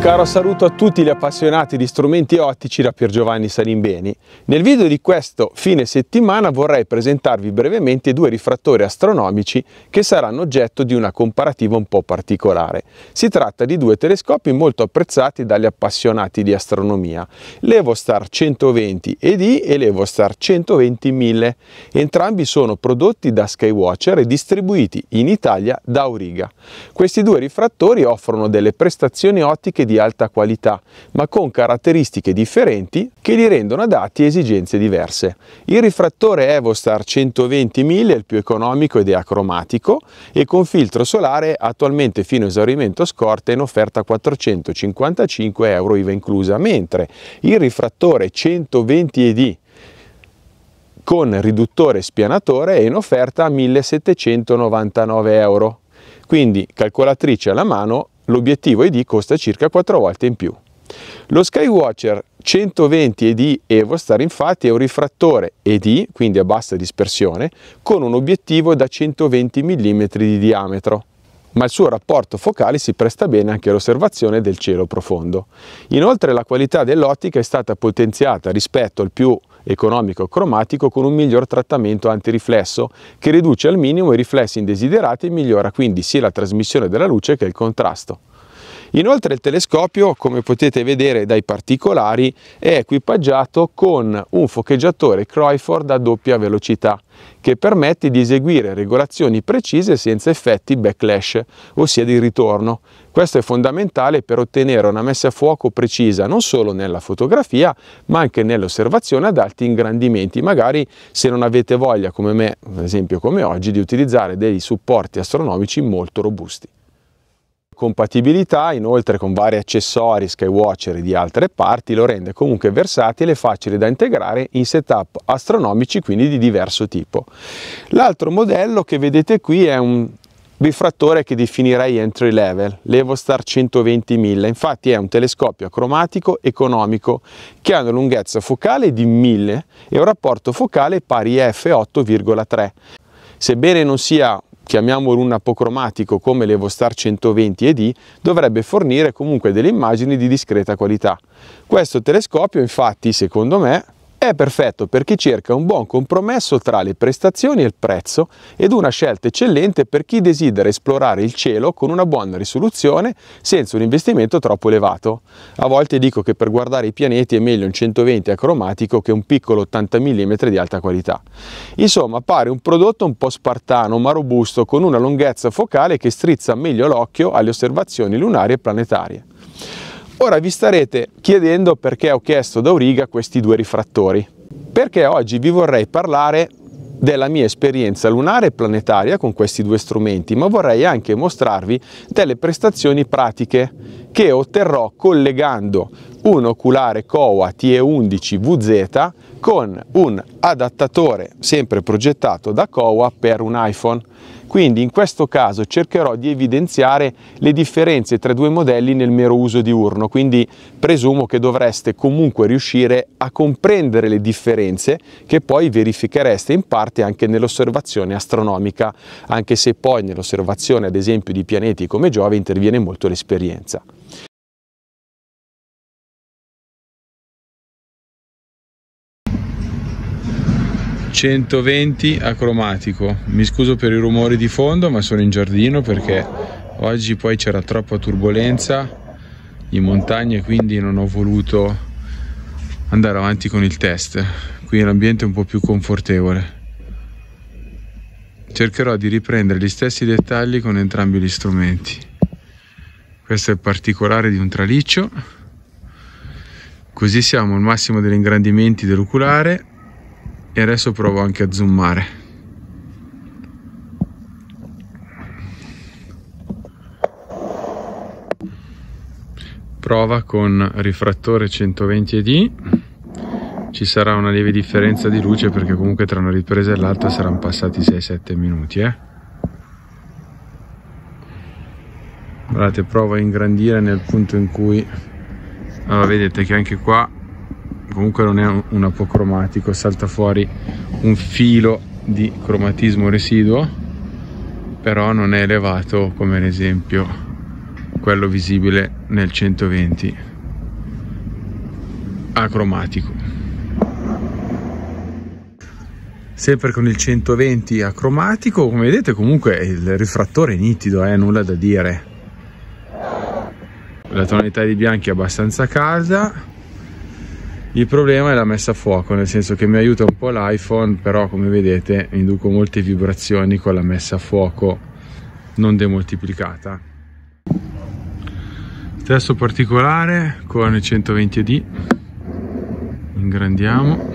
caro saluto a tutti gli appassionati di strumenti ottici da Pier Giovanni Salimbeni. Nel video di questo fine settimana vorrei presentarvi brevemente due rifrattori astronomici che saranno oggetto di una comparativa un po' particolare. Si tratta di due telescopi molto apprezzati dagli appassionati di astronomia, l'Evostar 120 ED e l'Evostar 120 1000. Entrambi sono prodotti da Skywatcher e distribuiti in Italia da Auriga. Questi due rifrattori offrono delle prestazioni ottiche di alta qualità, ma con caratteristiche differenti che li rendono adatti a esigenze diverse. Il rifrattore Evostar 120 1000 è il più economico ed è acromatico e con filtro solare attualmente fino a esaurimento scorta in offerta 455 euro IVA inclusa, mentre il rifrattore 120 ED con riduttore spianatore è in offerta a 1799 euro. Quindi calcolatrice alla mano L'obiettivo ED costa circa 4 volte in più. Lo Skywatcher 120 ED Evostar infatti è un rifrattore ED, quindi a bassa dispersione, con un obiettivo da 120 mm di diametro, ma il suo rapporto focale si presta bene anche all'osservazione del cielo profondo. Inoltre la qualità dell'ottica è stata potenziata rispetto al più economico cromatico con un miglior trattamento antiriflesso che riduce al minimo i riflessi indesiderati e migliora quindi sia la trasmissione della luce che il contrasto. Inoltre il telescopio, come potete vedere dai particolari, è equipaggiato con un focheggiatore Crawford a doppia velocità che permette di eseguire regolazioni precise senza effetti backlash, ossia di ritorno. Questo è fondamentale per ottenere una messa a fuoco precisa non solo nella fotografia, ma anche nell'osservazione ad alti ingrandimenti, magari se non avete voglia, come me, ad esempio come oggi, di utilizzare dei supporti astronomici molto robusti compatibilità inoltre con vari accessori Skywatcher di altre parti lo rende comunque versatile e facile da integrare in setup astronomici quindi di diverso tipo. L'altro modello che vedete qui è un rifrattore che definirei entry level, l'Evostar 120.000, infatti è un telescopio acromatico economico che ha una lunghezza focale di 1000 e un rapporto focale pari a f8,3. Sebbene non sia chiamiamolo un apocromatico come l'Evostar 120 ED, dovrebbe fornire comunque delle immagini di discreta qualità. Questo telescopio infatti, secondo me, è perfetto per chi cerca un buon compromesso tra le prestazioni e il prezzo ed una scelta eccellente per chi desidera esplorare il cielo con una buona risoluzione senza un investimento troppo elevato. A volte dico che per guardare i pianeti è meglio un 120 acromatico che un piccolo 80 mm di alta qualità. Insomma, pare un prodotto un po' spartano ma robusto con una lunghezza focale che strizza meglio l'occhio alle osservazioni lunari e planetarie. Ora vi starete chiedendo perché ho chiesto da Auriga questi due rifrattori. Perché oggi vi vorrei parlare della mia esperienza lunare e planetaria con questi due strumenti, ma vorrei anche mostrarvi delle prestazioni pratiche che otterrò collegando un oculare Kowa TE11 VZ con un adattatore sempre progettato da Kowa per un iPhone. Quindi in questo caso cercherò di evidenziare le differenze tra i due modelli nel mero uso diurno, quindi presumo che dovreste comunque riuscire a comprendere le differenze che poi verifichereste in parte anche nell'osservazione astronomica, anche se poi nell'osservazione ad esempio di pianeti come Giove interviene molto l'esperienza. 120 acromatico. Mi scuso per i rumori di fondo ma sono in giardino perché oggi poi c'era troppa turbolenza in montagna e quindi non ho voluto andare avanti con il test. Qui l'ambiente è un po' più confortevole. Cercherò di riprendere gli stessi dettagli con entrambi gli strumenti. Questo è il particolare di un traliccio. Così siamo al massimo degli ingrandimenti dell'oculare e adesso provo anche a zoomare prova con rifrattore 120 ed ci sarà una lieve differenza di luce perché comunque tra una ripresa e l'altra saranno passati 6-7 minuti eh? guardate provo a ingrandire nel punto in cui allora vedete che anche qua comunque non è un apocromatico salta fuori un filo di cromatismo residuo però non è elevato come ad esempio quello visibile nel 120 acromatico. Sempre con il 120 acromatico come vedete comunque il rifrattore è nitido eh, nulla da dire. La tonalità di bianchi è abbastanza calda il problema è la messa a fuoco nel senso che mi aiuta un po' l'iPhone però come vedete induco molte vibrazioni con la messa a fuoco non demoltiplicata. Stesso particolare con il 120 d. Ingrandiamo.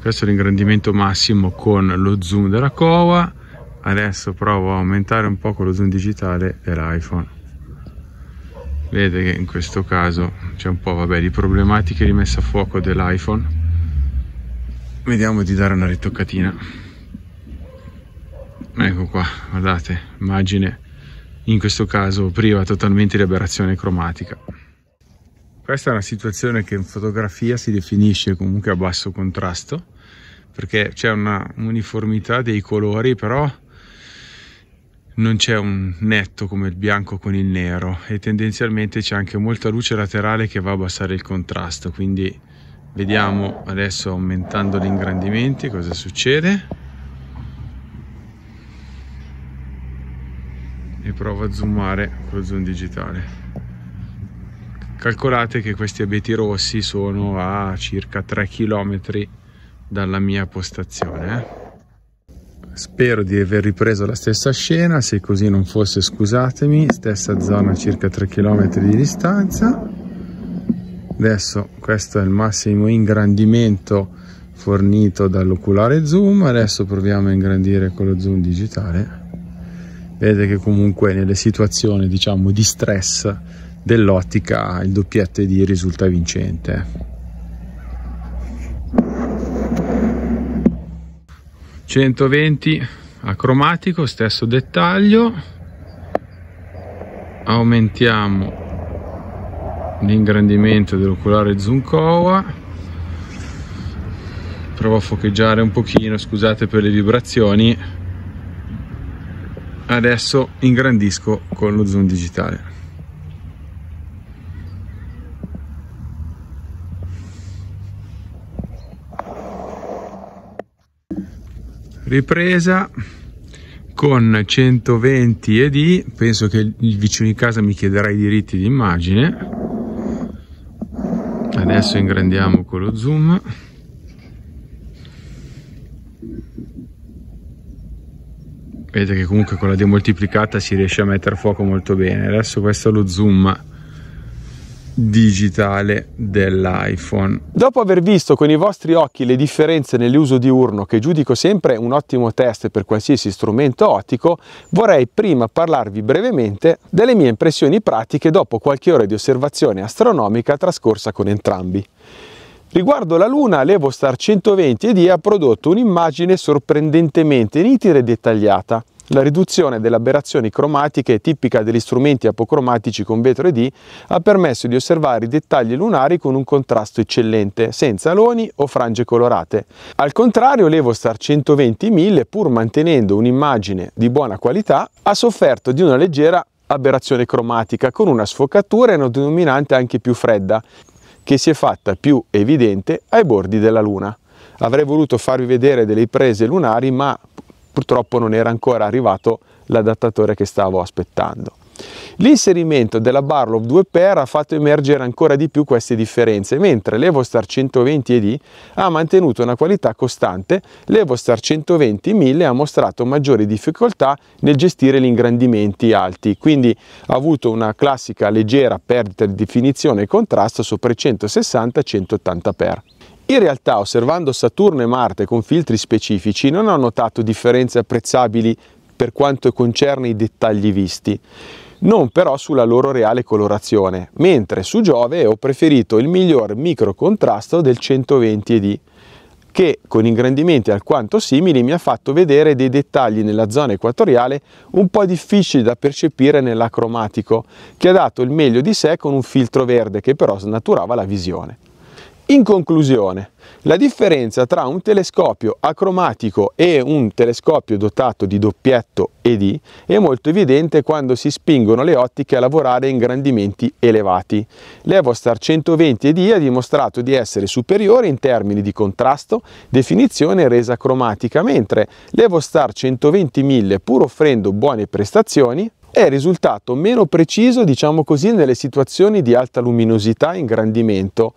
Questo è l'ingrandimento massimo con lo zoom della Cova. Adesso provo a aumentare un po' con lo zoom digitale dell'iPhone vede che in questo caso c'è un po' vabbè, di problematiche di messa a fuoco dell'iPhone. Vediamo di dare una ritoccatina. Ecco qua guardate immagine in questo caso priva totalmente di aberrazione cromatica. Questa è una situazione che in fotografia si definisce comunque a basso contrasto perché c'è una uniformità dei colori però non c'è un netto come il bianco con il nero e tendenzialmente c'è anche molta luce laterale che va a abbassare il contrasto quindi vediamo adesso aumentando gli ingrandimenti cosa succede e provo a zoomare con lo zoom digitale calcolate che questi abeti rossi sono a circa 3 km dalla mia postazione. Eh. Spero di aver ripreso la stessa scena, se così non fosse scusatemi, stessa zona circa 3 km di distanza. Adesso questo è il massimo ingrandimento fornito dall'oculare zoom, adesso proviamo a ingrandire con lo zoom digitale. Vedete che comunque nelle situazioni diciamo di stress dell'ottica il doppietto di risulta vincente. 120 acromatico stesso dettaglio. Aumentiamo l'ingrandimento dell'oculare zoom Kowa provo a focheggiare un pochino scusate per le vibrazioni. Adesso ingrandisco con lo zoom digitale ripresa con 120 ed penso che il vicino di casa mi chiederà i diritti di immagine adesso ingrandiamo con lo zoom. Vedete che comunque con la demoltiplicata si riesce a mettere a fuoco molto bene. Adesso questo è lo zoom digitale dell'iPhone. Dopo aver visto con i vostri occhi le differenze nell'uso diurno, che giudico sempre un ottimo test per qualsiasi strumento ottico, vorrei prima parlarvi brevemente delle mie impressioni pratiche dopo qualche ora di osservazione astronomica trascorsa con entrambi. Riguardo la Luna, l'Evostar 120 ED ha prodotto un'immagine sorprendentemente nitida e dettagliata. La riduzione delle aberrazioni cromatiche tipica degli strumenti apocromatici con vetro ED ha permesso di osservare i dettagli lunari con un contrasto eccellente, senza aloni o frange colorate. Al contrario, l'Evostar 120.000, pur mantenendo un'immagine di buona qualità, ha sofferto di una leggera aberrazione cromatica con una sfocatura e una dominante anche più fredda, che si è fatta più evidente ai bordi della Luna. Avrei voluto farvi vedere delle riprese lunari, ma purtroppo non era ancora arrivato l'adattatore che stavo aspettando. L'inserimento della Barlow 2 per ha fatto emergere ancora di più queste differenze, mentre l'Evostar 120 ED ha mantenuto una qualità costante, l'Evostar 120 1000 ha mostrato maggiori difficoltà nel gestire gli ingrandimenti alti, quindi ha avuto una classica leggera perdita di definizione e contrasto sopra i 160-180 x in realtà, osservando Saturno e Marte con filtri specifici, non ho notato differenze apprezzabili per quanto concerne i dettagli visti, non però sulla loro reale colorazione, mentre su Giove ho preferito il miglior microcontrasto del 120 ED, che con ingrandimenti alquanto simili mi ha fatto vedere dei dettagli nella zona equatoriale un po' difficili da percepire nell'acromatico, che ha dato il meglio di sé con un filtro verde che però snaturava la visione. In conclusione, la differenza tra un telescopio acromatico e un telescopio dotato di doppietto ED è molto evidente quando si spingono le ottiche a lavorare in grandimenti elevati. L'Evostar 120 ED ha dimostrato di essere superiore in termini di contrasto, definizione e resa cromatica, mentre l'Evostar 120 1000, pur offrendo buone prestazioni, è risultato meno preciso, diciamo così, nelle situazioni di alta luminosità e ingrandimento.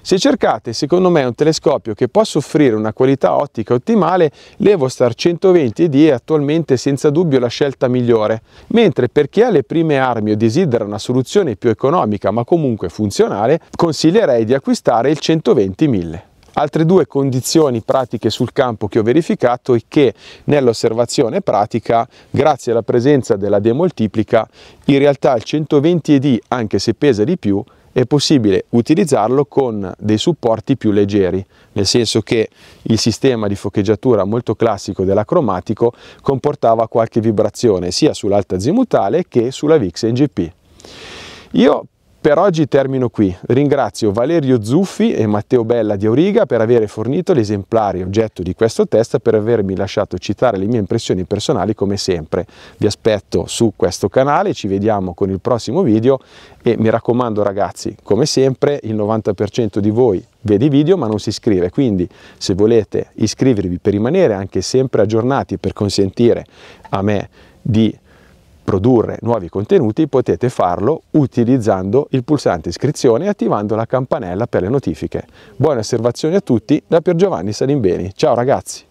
Se cercate, secondo me, un telescopio che possa offrire una qualità ottica ottimale, l'Evostar 120D è attualmente senza dubbio la scelta migliore, mentre per chi ha le prime armi o desidera una soluzione più economica ma comunque funzionale, consiglierei di acquistare il 120 1000. Altre due condizioni pratiche sul campo che ho verificato è che nell'osservazione pratica, grazie alla presenza della demoltiplica, in realtà il 120 ED, anche se pesa di più, è possibile utilizzarlo con dei supporti più leggeri, nel senso che il sistema di focheggiatura molto classico dell'acromatico comportava qualche vibrazione sia sull'alta azimutale che sulla VIX NGP. Io per oggi termino qui. Ringrazio Valerio Zuffi e Matteo Bella di Auriga per aver fornito gli esemplari oggetto di questo test e per avermi lasciato citare le mie impressioni personali come sempre. Vi aspetto su questo canale, ci vediamo con il prossimo video e mi raccomando ragazzi, come sempre il 90% di voi vede i video ma non si iscrive, quindi se volete iscrivervi per rimanere anche sempre aggiornati per consentire a me di produrre nuovi contenuti potete farlo utilizzando il pulsante iscrizione e attivando la campanella per le notifiche. Buone osservazioni a tutti da Pier Giovanni Salimbeni. Ciao ragazzi!